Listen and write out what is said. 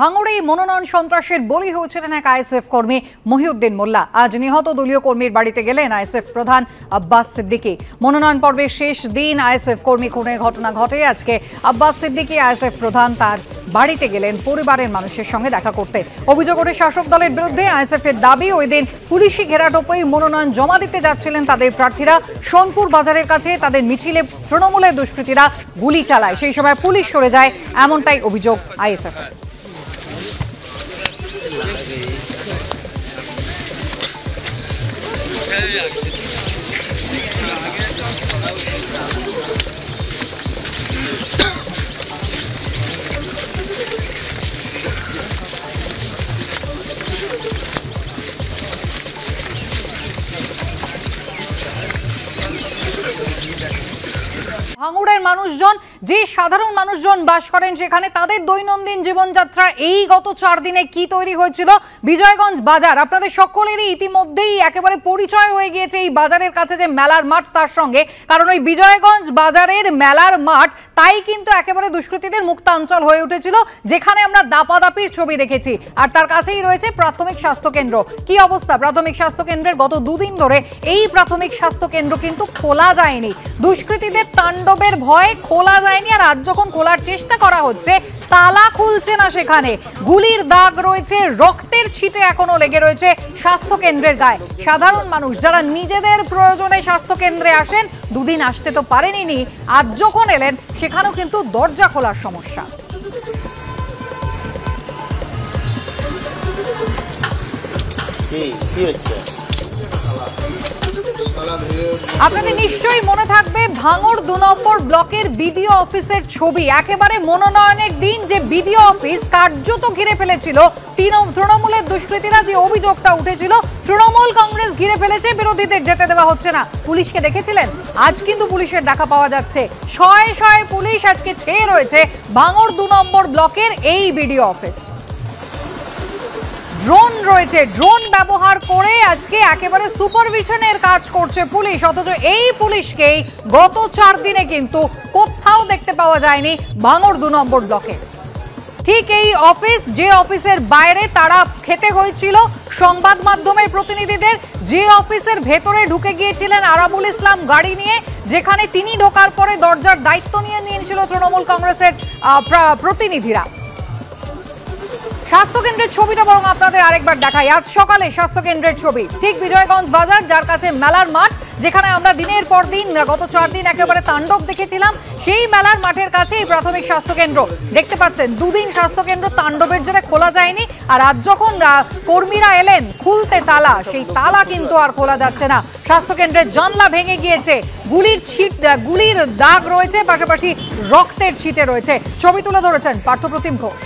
ভাঙড়ে মনোনয়ন সন্ত্রাসের বলি হয়েছিলেন এক আইএসএফ কর্মী মহিউদ্দিন মোল্লা। আজ নিহত দলীয় কর্মীর বাড়িতে গেলেন আইএসএফ প্রধান আব্বাস সিদ্দিকী। মনোনয়ন পর্বের শেষ দিন আইএসএফ কর্মী খুনের ঘটনা ঘটে। আজকে আব্বাস সিদ্দিকী, আইএসএফ প্রধান তার বাড়িতে গেলেন পরিবারের মানুষের সঙ্গে দেখা করতে। অভিযোগ ওঠে, শাসক দলের বিরুদ্ধে আইএসএফ এর দাবি, ওই দিন পুলিশি ঘেরাটোপেই মনোনয়ন জমা দিতে যাচ্ছিলেন তাদের প্রার্থীরা। সোনপুর বাজারের কাছে তাদের মিছিলে তৃণমূলের দুষ্কৃতীরা গুলি চালায়। সেই সময় পুলিশ সরে যায়, এমনটাই অভিযোগ আইএসএফ এর ভাঙুড়ের মানুষজন, যে সাধারণ মানুষজন বাস করেন সেখানে, তাদের দৈনন্দিন জীবনযাত্রা এই গত চার দিনে কি তৈরি হয়েছিল? বিজয়গঞ্জ বাজার, আপনাদের সকলেরই ইতিমধ্যেই একেবারে পরিচয় হয়ে গিয়েছে এই বাজারের কাছে যে মেলার মাঠ তার সঙ্গে। কারণ ওই বিজয়গঞ্জ বাজারের মেলার মাঠ, তাই কিন্তু একেবারে দুষ্কৃতীদের মুক্তাঞ্চল হয়ে উঠেছিল, যেখানে আমরা দাপাদাপির ছবি দেখেছি। আর তার কাছেই রয়েছে প্রাথমিক স্বাস্থ্য কেন্দ্র কি অবস্থা? প্রাথমিক স্বাস্থ্য কেন্দ্রের গত দুদিন ধরে এই প্রাথমিক স্বাস্থ্য কেন্দ্র কিন্তু খোলা যায়নি। দুষ্কৃতীদের তাণ্ডবের ভয়ে খোলা যায়নি আর আজ যখন খোলার চেষ্টা করা হচ্ছে, তালা খুলছে না সেখানে। গুলির দাগ রয়েছে, রক্তের ছিটে এখনও লেগে রয়েছে স্বাস্থ্য কেন্দ্রের গায়ে। সাধারণ মানুষ যারা নিজেদের প্রয়োজনে স্বাস্থ্য কেন্দ্রে আসেন, দুদিন আসতে তো পারেনি আজ যখন এলেন, সেখানেও কিন্তু দরজা খোলার সমস্যা। কি হচ্ছে? আপনাদের নিশ্চয়ই মনে থাকবে ভাঙড় দু নম্বর ব্লকের বিডিও অফিসের ছবি। একেবারে মনোনয়নের দিন যে বিডিও অফিস কার্যত ঘিরে ফেলেছিল। তৃণ- তৃণমূলের দুষ্কৃতীরা যে অভিযোগটা উঠেছিল, তৃণমূল কংগ্রেস ঘিরে ফেলেছে, বিরোধীদের যেতে দেওয়া হচ্ছে না। পুলিশকে দেখেছিলেন? আজ কিন্তু পুলিশের দেখা পাওয়া যাচ্ছে। শয়ে শয়ে পুলিশ আজকে ছেয়ে রয়েছে ভাঙড় দু নম্বর ব্লকের এই বিডিও অফিস। ড্রোন রয়েছে। ড্রোন ব্যবহার করে আজকে একেবারে সুপারভিশনের কাজ করছে পুলিশ। অথচ এই পুলিশকেই গত চার দিনে কিন্তু কোথাও দেখতে পাওয়া যায়নি ভাঙড় দু নম্বর ব্লকে। ঠিক এই অফিস, যে অফিসের বাইরে তারা খেতে হয়েছিল, সংবাদ মাধ্যমের প্রতিনিধিদের, যে অফিসের ভেতরে ঢুকে গিয়েছিলেন আরাবুল ইসলাম গাড়ি নিয়ে, যেখানে তিনি ঢোকার পরে দরজার দায়িত্ব নিয়ে নিয়েছিল তৃণমূল কংগ্রেসের প্রতিনিধিরা। স্বাস্থ্য কেন্দ্রের ছবিটা বরং আপনাদের আরেকবার দেখাই। আজ সকালে স্বাস্থ্য কেন্দ্রের ছবি। ঠিক বিজয়গঞ্জ বাজার, যার কাছে মেলার মাঠ, যেখানে আমরা দিনের পর দিন, গত চার দিন একেবারে তাণ্ডব দেখেছিলাম, সেই মেলার মাঠের কাছে এই প্রাথমিক স্বাস্থ্য কেন্দ্র দেখতে পাচ্ছেন, দুদিন স্বাস্থ্য কেন্দ্র তাণ্ডবের জন্য খোলা যায়নি, আর আজ যখন কর্মীরা এলেন, খুলতে তালা, সেই তালা কিন্তু আর খোলা যাচ্ছে না। স্বাস্থ্য কেন্দ্রের জানলা ভেঙে গিয়েছে, গুলির ছিট গুলির দাগ রয়েছে, পাশাপাশি রক্তের ছিটে রয়েছে। ছবি তুলে ধরেছেন পার্থপ্রতিম ঘোষ।